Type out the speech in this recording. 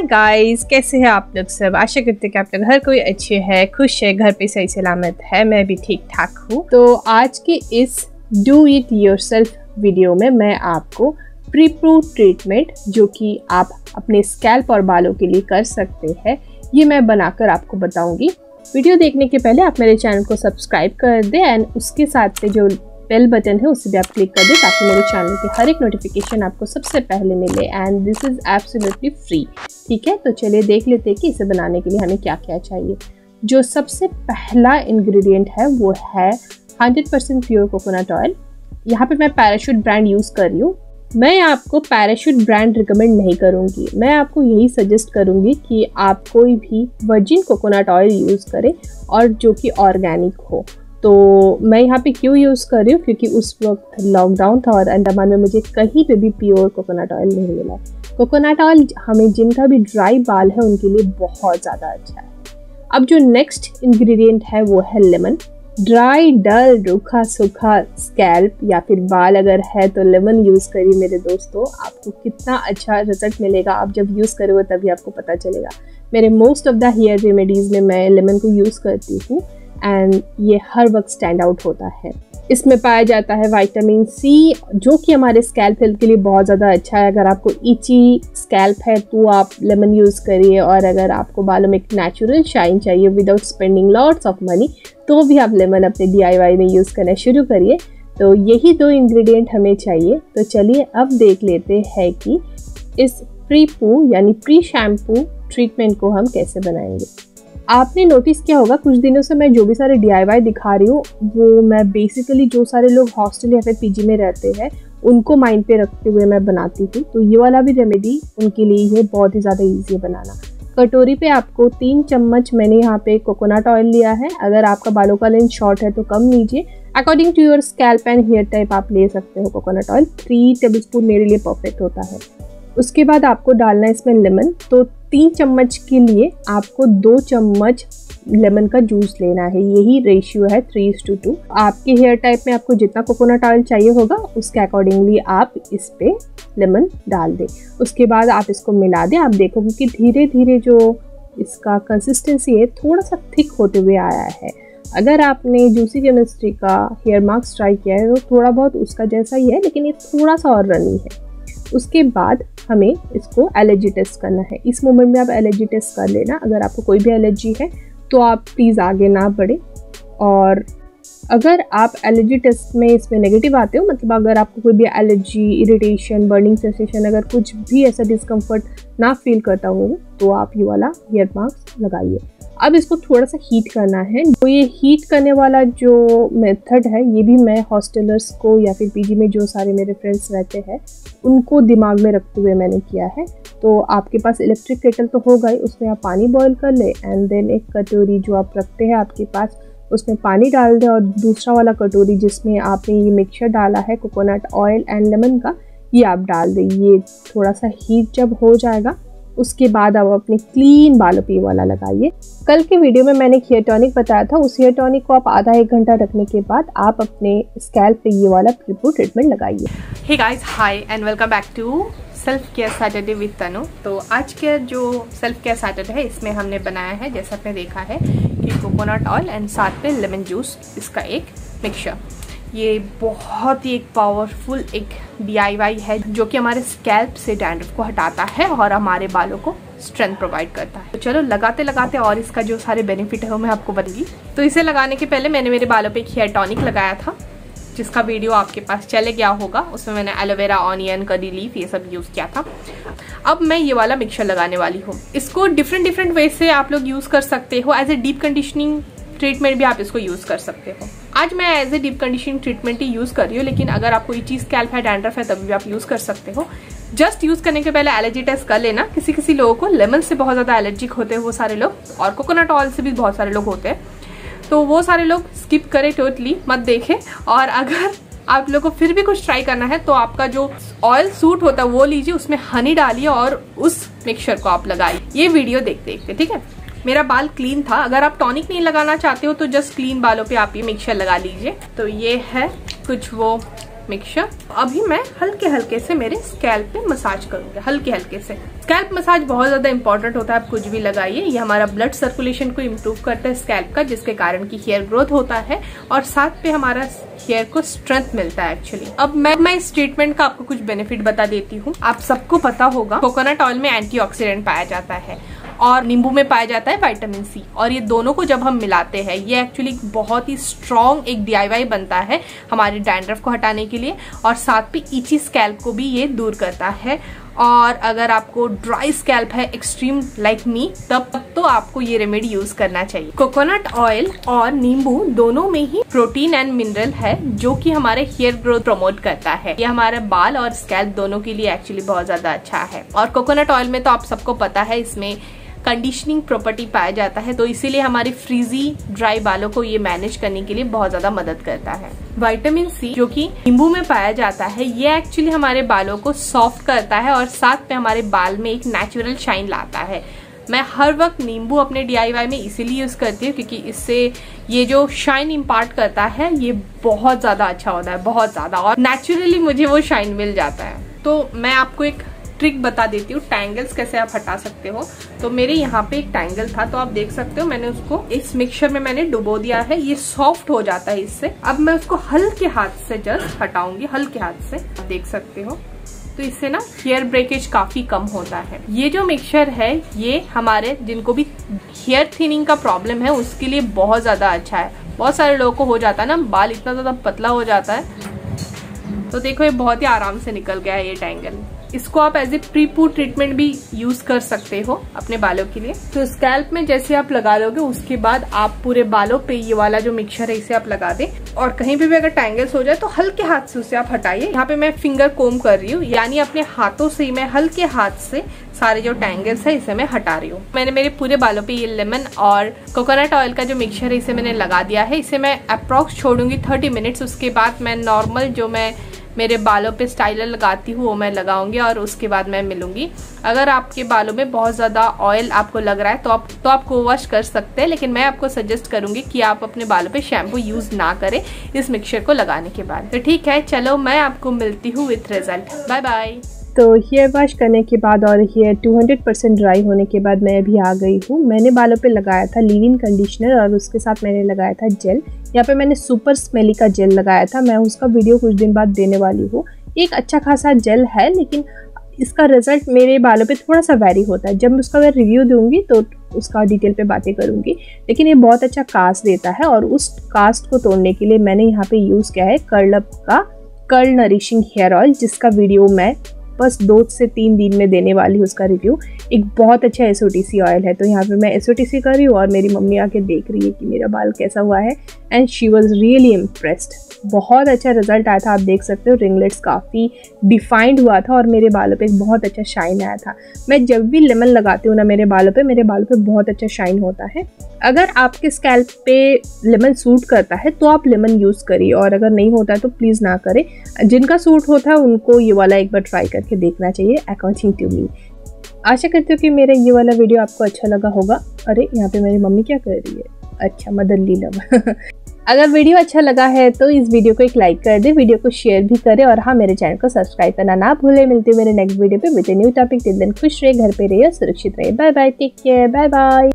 Hi guys, कैसे हैं आप लोग सब? आशा करते हैं कि आप लोग हर कोई अच्छे है, खुश है, घर पे सही सलामत है, मैं भी ठीक ठाक हूँ। तो आज के इस डू इट योरसेल्फ वीडियो में मैं आपको प्री प्रू ट्रीटमेंट जो कि आप अपने स्कैल्प और बालों के लिए कर सकते हैं, ये मैं बनाकर आपको बताऊँगी। वीडियो देखने के पहले आप मेरे चैनल को सब्सक्राइब कर दें एंड उसके साथ से जो बेल बटन है उसे भी आप क्लिक कर दें ताकि मेरे चैनल की हर एक नोटिफिकेशन आपको सबसे पहले मिले। And this is absolutely free ठीक है? तो चलिए देख लेते हैं कि इसे बनाने के लिए हमें क्या क्या चाहिए। जो सबसे पहला इंग्रेडिएंट है, वो है 100% प्योर कोकोनट ऑयल यहाँ पर मैं पैराशूट ब्रांड यूज़ कर रही हूँ। मैं आपको पैराशूट ब्रांड रिकमेंड नहीं करूँगी। मैं आपको यही सजेस्ट करूँगी कि आप कोई भी वर्जिन कोकोनट ऑयल यूज़ करें और जो कि ऑर्गेनिक हो। तो मैं यहाँ पे क्यों यूज़ कर रही हूँ? क्योंकि उस वक्त लॉकडाउन था और अंडमान में मुझे कहीं पे भी प्योर कोकोनट ऑयल नहीं मिला। कोकोनट ऑयल हमें जिनका भी ड्राई बाल है, उनके लिए बहुत ज़्यादा अच्छा है। अब जो नेक्स्ट इंग्रेडिएंट है, वो है लेमन ड्राई डल रूखा, सूखा स्कैल्प या फिर बाल अगर है तो लेमन यूज़ करिए मेरे दोस्तों। आपको कितना अच्छा रिज़ल्ट मिलेगा। आप जब यूज़ करोगे, तभी आपको पता चलेगा। मेरे most of the hair remedies में मैं लेमन को यूज़ करती हूँ। एंड ये हर वक्त स्टैंड आउट होता है। इसमें पाया जाता है विटामिन सी जो कि हमारे स्कैल्प हेल्थ के लिए बहुत ज़्यादा अच्छा है। अगर आपको इची स्कैल्प है तो आप लेमन यूज़ करिए और अगर आपको बालों में एक नेचुरल शाइन चाहिए without spending lots of money तो भी आप लेमन अपने डीआईवाई में यूज़ करना शुरू करिए। तो यही दो इंग्रेडिएंट हमें चाहिए। तो चलिए अब देख लेते हैं कि इस प्री पू यानी प्री शैम्पू ट्रीटमेंट को हम कैसे बनाएँगे। आपने नोटिस किया होगा, कुछ दिनों से मैं जो भी सारे डी दिखा रही हूँ, वो मैं बेसिकली जो सारे लोग हॉस्टल या फिर पीजी में रहते हैं, उनको माइंड पे रखते हुए मैं बनाती थी। तो ये वाला भी रेमेडी उनके लिए है बहुत ही ज़्यादा ईजी है बनाना। कटोरी पे आपको तीन चम्मच मैंने यहाँ पे कोकोनट ऑयल लिया है। अगर आपका बालों का लेंथ शॉर्ट है तो कम लीजिए। According to your scalp and hair type आप ले सकते हो coconut oil three tablespoon मेरे लिए परफेक्ट होता है। उसके बाद आपको डालना है इसमें लेमन तो तीन चम्मच के लिए आपको दो चम्मच लेमन का जूस लेना है। यही रेशियो है थ्री इज़ टू टू आपके हेयर टाइप में आपको जितना कोकोनट ऑयल चाहिए होगा, उसके अकॉर्डिंगली आप इस पर लेमन डाल दें। उसके बाद आप इसको मिला दें। आप देखोगे कि धीरे धीरे जो इसका कंसिस्टेंसी है थोड़ा सा थिक होते हुए आया है। अगर आपने जूसी केमिस्ट्री का हेयर मास्क ट्राई किया है तो थोड़ा बहुत उसका जैसा ही है, लेकिन ये थोड़ा सा और रनी है। उसके बाद हमें इसको एलर्जी टेस्ट करना है। इस मोमेंट में आप एलर्जी टेस्ट कर लेना। अगर आपको कोई भी एलर्जी है तो आप प्लीज़ आगे ना बढ़े। और अगर आप एलर्जी टेस्ट में इसमें नेगेटिव आते हो मतलब अगर आपको कोई भी एलर्जी इरिटेशन बर्निंग सेंसेशन अगर कुछ भी ऐसा डिस्कम्फर्ट ना फील करता हो तो आप ये वाला ईयर मास्क लगाइए। अब इसको थोड़ा सा हीट करना है। तो ये हीट करने वाला जो मेथड है, ये भी मैं हॉस्टलर्स को या फिर पीजी में जो सारे मेरे फ्रेंड्स रहते हैं, उनको दिमाग में रखते हुए मैंने किया है। तो आपके पास इलेक्ट्रिक केटल तो होगा ही, उसमें आप पानी बॉईल कर ले एंड देन एक कटोरी जो आप रखते हैं आपके पास, उसमें पानी डाल दें और दूसरा वाला कटोरी जिसमें आपने ये मिक्सचर डाला है कोकोनट ऑयल एंड लेमन का, ये आप डाल दें। ये थोड़ा सा हीट जब हो जाएगा उसके बाद आप अपने क्लीन बालों पे वाला लगाइए। कल के वीडियो में मैंने हेयर टॉनिक बताया था, उस हेयर टॉनिक को आप आधा एक घंटा रखने के बाद आप अपने स्कैल्प पे ये वाला प्रिपो ट्रीटमेंट लगाइए। Hey guys hi and welcome back to self care Saturday with Tanu तो आज के जो सेल्फ केयर सैटरडे है, इसमें हमने बनाया है, जैसा आपने देखा है, कि कोकोनट ऑयल एंड साथ में लेमन जूस इसका एक मिक्सचर ये बहुत ही एक पावरफुल एक डी है, जो कि हमारे स्कैल्प से डैंड्रफ को हटाता है और हमारे बालों को स्ट्रेंथ प्रोवाइड करता है। तो चलो, लगाते लगाते और इसका जो सारे बेनिफिट है वो मैं आपको बताऊँगी। तो इसे लगाने के पहले मैंने मेरे बालों पे एक हेयर टॉनिक लगाया था, जिसका वीडियो आपके पास चले गया होगा। उसमें मैंने एलोवेरा ऑनियन करी लीफ ये सब यूज़ किया था। अब मैं ये वाला मिक्सचर लगाने वाली हूँ। इसको डिफरेंट डिफरेंट वे से आप लोग यूज़ कर सकते हो। As a deep conditioning treatment भी आप इसको यूज़ कर सकते हो। आज मैं as a deep condition treatment he use कर रही हूँ, लेकिन अगर आपको ये चीज़ कैल्प है डैंड्रफ है, तभी भी आप यूज़ कर सकते हो। जस्ट यूज़ करने के पहले एलर्जी टेस्ट कर लेना। किसी किसी लोगों को लेमन से बहुत ज़्यादा एलर्जिक होते हैं वो सारे लोग, और कोकोनट ऑयल से भी बहुत सारे लोग होते हैं। तो वो सारे लोग स्किप करें टोटली मत देखें। और अगर आप लोग को फिर भी कुछ ट्राई करना है तो आपका जो ऑयल सूट होता है वो लीजिए, उसमें हनी डालिए और उस मिक्सचर को आप लगाइए। ये वीडियो देखते देखते ठीक है? मेरा बाल क्लीन था। अगर आप टॉनिक नहीं लगाना चाहते हो तो जस्ट क्लीन बालों पे आप ये मिक्सचर लगा लीजिए। तो ये है कुछ वो मिक्सचर अभी मैं हल्के हल्के से मेरे स्कैल्प पे मसाज करूँगी हल्के हल्के से। स्कैल्प मसाज बहुत ज़्यादा इंपॉर्टेंट होता है, आप कुछ भी लगाइए। ये हमारा ब्लड सर्कुलेशन को इम्प्रूव करता है स्कैल्प का, जिसके कारण की हेयर ग्रोथ होता है और साथ पे हमारा हेयर को स्ट्रेंथ मिलता है एक्चुअली अब मैं मैं इस ट्रीटमेंट का आपको कुछ बेनिफिट बता देती हूँ। आप सबको पता होगा कोकोनट ऑयल में एंटीऑक्सीडेंट पाया जाता है। और नींबू में पाया जाता है वाइटामिन सी और ये दोनों को जब हम मिलाते हैं, ये एक्चुअली बहुत ही स्ट्रॉन्ग एक डी बनता है हमारे डैंड्रफ को हटाने के लिए और साथ में ईची स्कैल्प को भी ये दूर करता है। और अगर आपको ड्राई स्कैल्प है एक्सट्रीम लाइक मी तब तो आपको ये रेमेडी यूज़ करना चाहिए। कोकोनट ऑयल और नींबू दोनों में ही प्रोटीन एंड मिनरल है, जो कि हमारे हेयर ग्रोथ प्रमोट करता है। ये हमारे बाल और स्कैल्प दोनों के लिए एक्चुअली बहुत ज़्यादा अच्छा है। और कोकोनट ऑयल में तो आप सबको पता है, इसमें कंडीशनिंग प्रॉपर्टी पाया जाता है तो इसीलिए हमारे फ्रीजी ड्राई बालों को ये मैनेज करने के लिए बहुत ज़्यादा मदद करता है। विटामिन सी जो कि नींबू में पाया जाता है, ये एक्चुअली हमारे बालों को सॉफ्ट करता है और साथ में हमारे बाल में एक नेचुरल शाइन लाता है। मैं हर वक्त नींबू अपने डीआईवाई में इसीलिए यूज़ करती हूँ क्योंकि इससे ये जो शाइन इम्पार्ट करता है, ये बहुत ज़्यादा अच्छा होता है, बहुत ज़्यादा। और नेचुरली मुझे वो शाइन मिल जाता है। तो मैं आपको एक ट्रिक बता देती हूँ टैंगल्स कैसे आप हटा सकते हो। तो मेरे यहाँ पे एक टैंगल था तो आप देख सकते हो, मैंने उसको इस मिक्सचर में मैंने डुबो दिया है। ये सॉफ्ट हो जाता है इससे। अब मैं उसको हल्के हाथ से जस्ट हटाऊँगी, हल्के हाथ से। देख सकते हो। तो इससे ना हेयर ब्रेकेज काफ़ी कम होता है। ये जो मिक्सचर है, ये हमारे जिनको भी हेयर थिनिंग का प्रॉब्लम है, उसके लिए बहुत ज़्यादा अच्छा है। बहुत सारे लोगों को हो जाता है ना, बाल इतना ज़्यादा पतला हो जाता है। तो देखो, ये बहुत ही आराम से निकल गया है ये टैंगल इसको आप एज ए प्रीपू ट्रीटमेंट भी यूज़ कर सकते हो अपने बालों के लिए। तो स्कैल्प में जैसे आप लगा लोगे, उसके बाद आप पूरे बालों पे ये वाला जो मिक्सचर है, इसे आप लगा दे। और कहीं पे भी अगर टैंगल्स हो जाए तो हल्के हाथ से उसे आप हटाइए। यहाँ पे मैं फिंगर कोम कर रही हूँ, यानी अपने हाथों से ही मैं हल्के हाथ से सारे जो टैंगल्स है, इसे मैं हटा रही हूँ। मैंने मेरे पूरे बालों पे ये लेमन और कोकोनट ऑयल का जो मिक्सचर है, इसे मैंने लगा दिया है। इसे मैं अप्रोक्स छोड़ूँगी थर्टी मिनट्स उसके बाद मैं नॉर्मल जो मैं मेरे बालों पे स्टाइलर लगाती हूँ, वो मैं लगाऊँगी और उसके बाद मैं मिलूँगी। अगर आपके बालों में बहुत ज़्यादा ऑयल आपको लग रहा है तो आप तो आप को वॉश कर सकते हैं, लेकिन मैं आपको सजेस्ट करूँगी कि आप अपने बालों पे शैम्पू यूज़ ना करें इस मिक्सचर को लगाने के बाद। तो ठीक है, चलो मैं आपको मिलती हूँ विथ रिज़ल्ट बाय बाय तो हेयर वॉश करने के बाद और हेयर 200 परसेंट ड्राई होने के बाद मैं अभी आ गई हूँ। मैंने बालों पे लगाया था लीविन कंडीशनर और उसके साथ मैंने लगाया था जेल यहाँ पे मैंने सुपर स्मेली का जेल लगाया था। मैं उसका वीडियो कुछ दिन बाद देने वाली हूँ। एक अच्छा खासा जेल है, लेकिन इसका रिज़ल्ट मेरे बालों पे थोड़ा सा वेरी होता है। जब मैं उसका मैं रिव्यू दूँगी तो उसका डिटेल पे बातें करूँगी। लेकिन ये बहुत अच्छा कास्ट देता है और उस कास्ट को तोड़ने के लिए मैंने यहाँ पे यूज़ किया है कर्लअप का कर्ल नरिशिंग हेयर ऑयल जिसका वीडियो मैं बस दो से तीन दिन में देने वाली उसका रिव्यू एक बहुत अच्छा एसओटीसी ऑयल है तो यहाँ पे मैं एस कर रही हूँ और मेरी मम्मी आके देख रही है कि मेरा बाल कैसा हुआ है। And she was really impressed बहुत अच्छा रिज़ल्ट आया था, आप देख सकते हो रिंगलेट्स काफ़ी डिफाइंड हुआ था और मेरे बालों पे एक बहुत अच्छा शाइन आया था। मैं जब भी लेमन लगाती हूँ ना, मेरे बालों पे, मेरे बालों पे बहुत अच्छा शाइन होता है। अगर आपके स्कैल्प पे लेमन सूट करता है तो आप लेमन यूज़ करिए और अगर नहीं होता है तो प्लीज़ ना करें। जिनका सूट होता है, उनको ये वाला एक बार ट्राई करके देखना चाहिए अकॉर्डिंग टू मी। आशा करती हूँ कि मेरा ये वाला वीडियो आपको अच्छा लगा होगा। अरे, यहाँ पे मेरी मम्मी क्या कर रही है? अच्छा मदन लीलम अगर वीडियो अच्छा लगा है तो इस वीडियो को एक लाइक कर दे वीडियो को शेयर भी करें और हाँ मेरे चैनल को सब्सक्राइब करना ना भूले। मिलते मेरे नेक्स्ट वीडियो पे विद न्यू टॉपिक दिन खुश रहे, घर पे रहिए सुरक्षित रहे bye bye take care bye bye